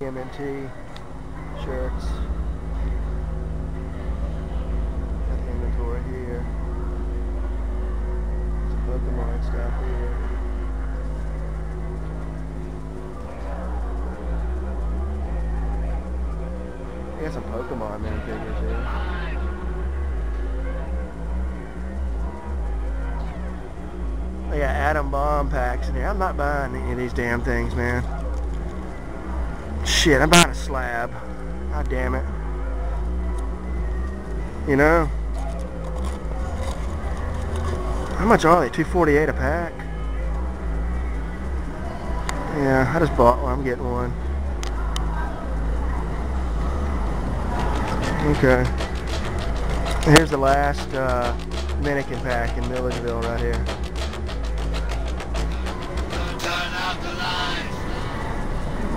MNT shirts. Got the inventory here. Some Pokemon stuff here. I got some Pokemon minifigures here. I got Adam Bomb packs in here. I'm not buying any of these damn things, man. Shit, I'm buying a slab. God damn it. You know? How much are they? 248 a pack? Yeah, I just bought one. I'm getting one. Okay. Here's the last uh, pack in Milledgeville right here.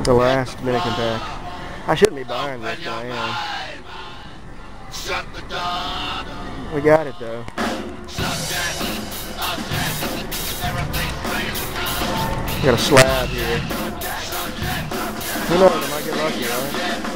The last Minikin pack. I shouldn't be buying this, but I am. We got it though. Got a slab here. Who knows, I might get lucky, right?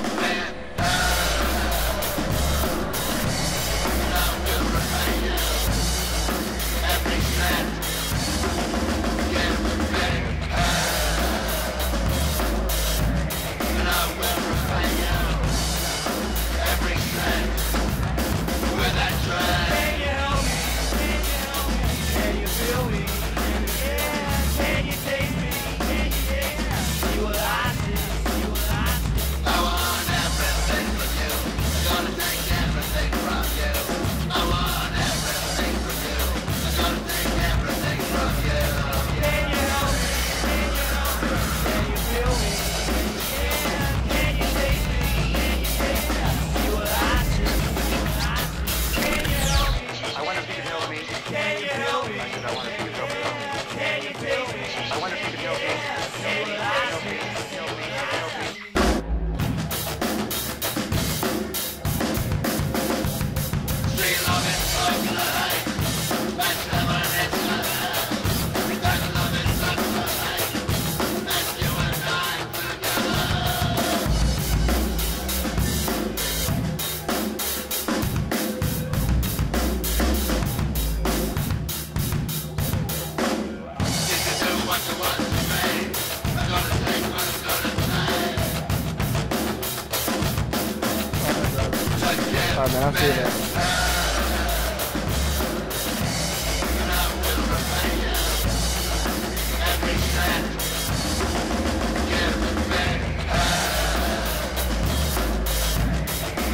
I if you help me? I if you could help Alright, man, I'll see you later.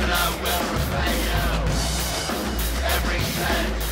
I will repay you every cent.